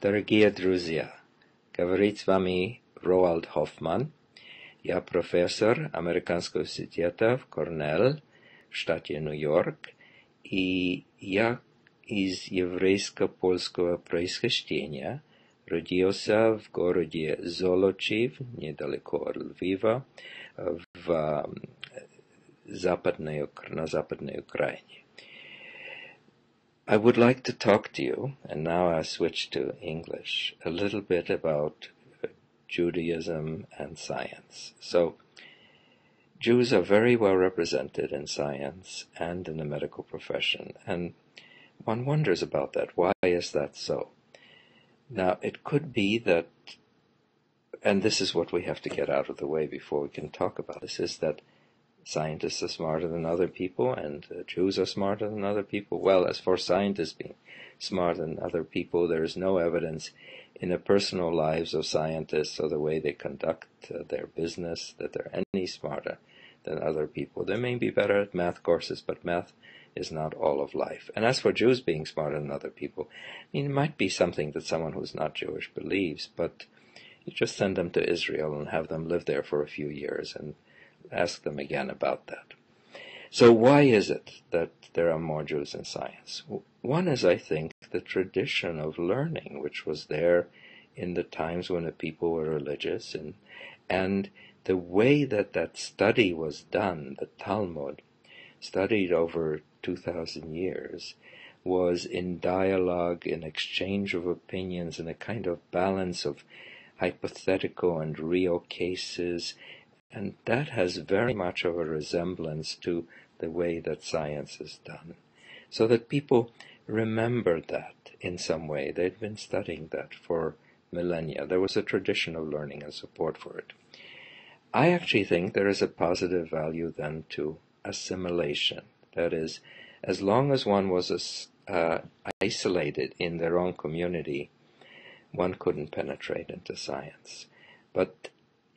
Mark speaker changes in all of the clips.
Speaker 1: Дорогие друзья, говорит с вами Роалд Хоффман. Я профессор Американского университета в Корнелл штате Нью-Йорк, и я из еврейско-польского происхождения, родился в городе Золочив, недалеко от Львива, в западной, на западной Украине. I would like to talk to you, and now I switch to English, a little bit about uh, Judaism and science. So, Jews are very well represented in science and in the medical profession, and one wonders about that. Why is that so? Now, it could be that, and this is what we have to get out of the way before we can talk about this, is that scientists are smarter than other people and uh, Jews are smarter than other people. Well, as for scientists being smarter than other people, there is no evidence in the personal lives of scientists or the way they conduct uh, their business that they're any smarter than other people. They may be better at math courses, but math is not all of life. And as for Jews being smarter than other people, I mean, it might be something that someone who's not Jewish believes, but you just send them to Israel and have them live there for a few years and ask them again about that. So why is it that there are more Jews in science? One is, I think, the tradition of learning, which was there in the times when the people were religious, and and the way that that study was done, the Talmud, studied over two thousand years, was in dialogue, in exchange of opinions, in a kind of balance of hypothetical and real cases, and that has very much of a resemblance to the way that science is done. So that people remember that in some way. They'd been studying that for millennia. There was a tradition of learning and support for it. I actually think there is a positive value then to assimilation. That is, as long as one was uh, isolated in their own community, one couldn't penetrate into science. But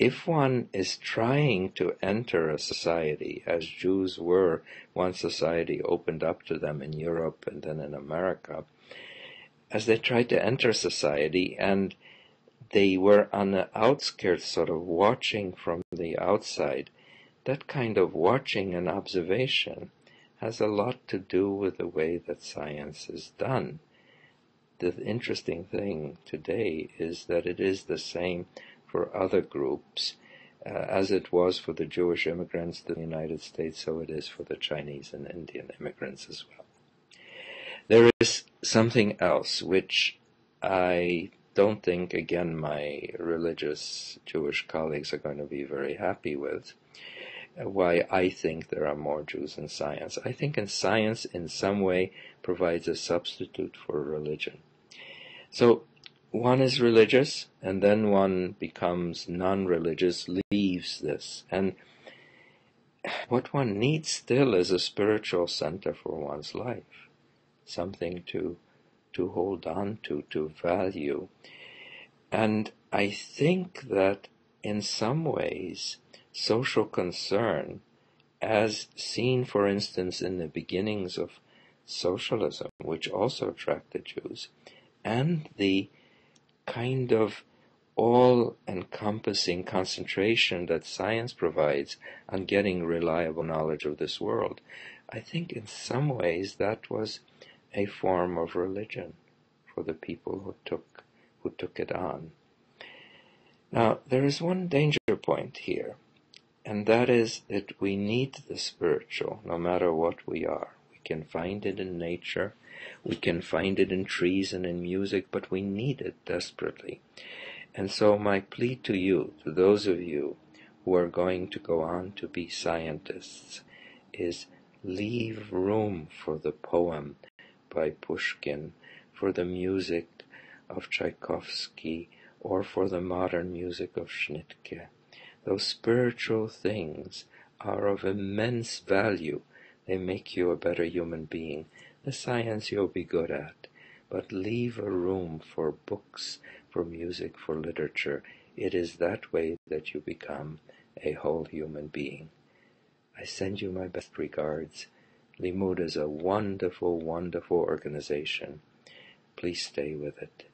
Speaker 1: if one is trying to enter a society, as Jews were once society opened up to them in Europe and then in America, as they tried to enter society and they were on the outskirts, sort of watching from the outside, that kind of watching and observation has a lot to do with the way that science is done. The interesting thing today is that it is the same for other groups, uh, as it was for the Jewish immigrants to the United States, so it is for the Chinese and Indian immigrants as well. There is something else which I don't think, again, my religious Jewish colleagues are going to be very happy with. Uh, why I think there are more Jews in science. I think in science, in some way, provides a substitute for religion. So one is religious and then one becomes non-religious, leaves this. And what one needs still is a spiritual center for one's life, something to, to hold on to, to value. And I think that in some ways, social concern, as seen, for instance, in the beginnings of socialism, which also attracted Jews, and the kind of all encompassing concentration that science provides on getting reliable knowledge of this world, I think in some ways that was a form of religion for the people who took who took it on. Now there is one danger point here, and that is that we need the spiritual no matter what we are. We can find it in nature, we can find it in trees and in music, but we need it desperately. And so my plea to you, to those of you who are going to go on to be scientists, is leave room for the poem by Pushkin, for the music of Tchaikovsky, or for the modern music of Schnittke. Those spiritual things are of immense value. They make you a better human being. The science you'll be good at, but leave a room for books, for music, for literature. It is that way that you become a whole human being. I send you my best regards. Limmud is a wonderful, wonderful organization. Please stay with it.